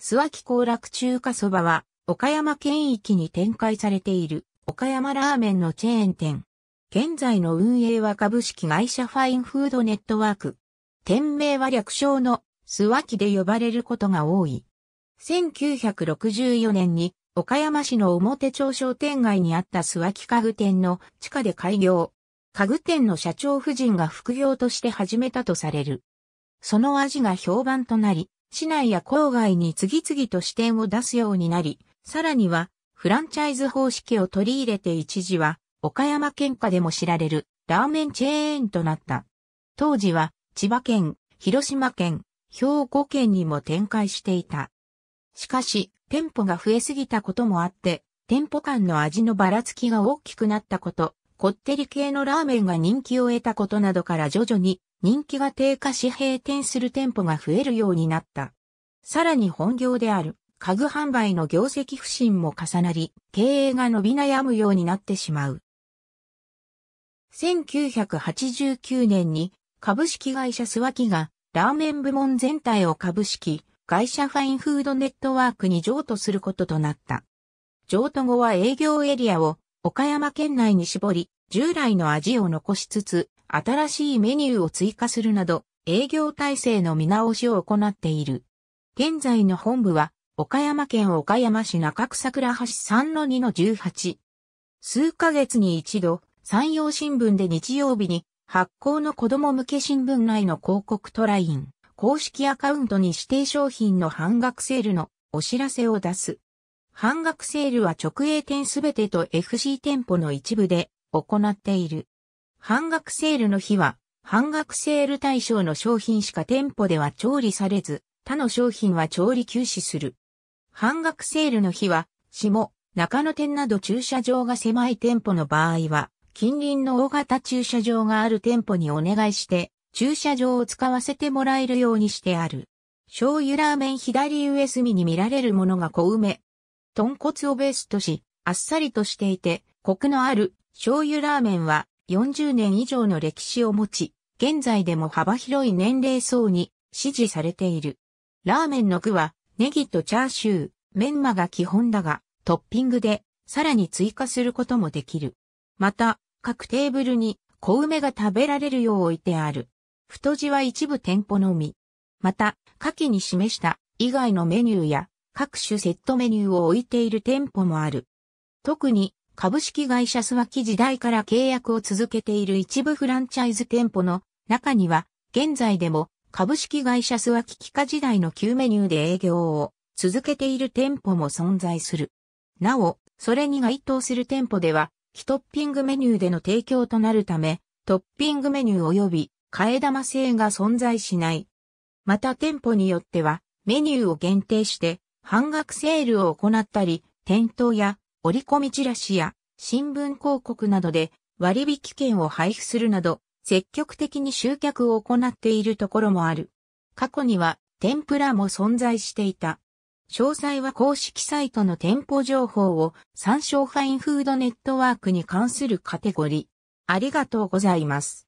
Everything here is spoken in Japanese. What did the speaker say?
諏訪木行楽中華そばは、岡山県域に展開されている、岡山ラーメンのチェーン店。現在の運営は株式会社ファインフードネットワーク。店名は略称の諏訪木で呼ばれることが多い。1964年に岡山市の表町商店街にあった諏訪木家具店の地下で開業。家具店の社長夫人が副業として始めたとされる。その味が評判となり、市内や郊外に次々と支店を出すようになり、さらにはフランチャイズ方式を取り入れて一時は岡山県下でも知られるラーメンチェーンとなった。当時は千葉県、広島県、兵庫県にも展開していた。しかし、店舗が増えすぎたこともあって、店舗間の味のばらつきが大きくなったこと、こってり系のラーメンが人気を得たことなどから徐々に人気が低下し閉店する店舗が増えるようになった。さらに本業である家具販売の業績不振も重なり、経営が伸び悩むようになってしまう。1989年に株式会社スワキがラーメン部門全体を株式会社ファインフードネットワークに譲渡することとなった。譲渡後は営業エリアを岡山県内に絞り、従来の味を残しつつ、新しいメニューを追加するなど、営業体制の見直しを行っている。現在の本部は、岡山県岡山市中草倉橋3-2-18。数ヶ月に一度、山陽新聞で日曜日に発行の子供向け新聞内の広告トライン、公式アカウントに指定商品の半額セールのお知らせを出す。半額セールは直営店すべてと FC 店舗の一部で行っている。半額セールの日は、半額セール対象の商品しか店舗では調理されず、他の商品は調理休止する。半額セールの日は、下、中野店など駐車場が狭い店舗の場合は、近隣の大型駐車場がある店舗にお願いして、駐車場を使わせてもらえるようにしてある。醤油ラーメン左上隅に見られるものが小梅、豚骨をベースとし、あっさりとしていて、コクのある醤油ラーメンは40年以上の歴史を持ち、現在でも幅広い年齢層に支持されている。ラーメンの具はネギとチャーシュー、メンマが基本だが、トッピングでさらに追加することもできる。また、各テーブルに小梅が食べられるよう置いてある。太字は一部店舗のみ。また、下記に示した以外のメニューや各種セットメニューを置いている店舗もある。特に株式会社スワキ時代から契約を続けている一部フランチャイズ店舗の中には、現在でも株式会社スワキ機下時代の旧メニューで営業を続けている店舗も存在する。なお、それに該当する店舗では、非トッピングメニューでの提供となるため、トッピングメニュー及び替え玉製が存在しない。また店舗によっては、メニューを限定して半額セールを行ったり、店頭や折り込みチラシや新聞広告などで割引券を配布するなど、積極的に集客を行っているところもある。過去には天ぷらも存在していた。詳細は公式サイトの店舗情報を参照ファインフードネットワークに関するカテゴリー。ありがとうございます。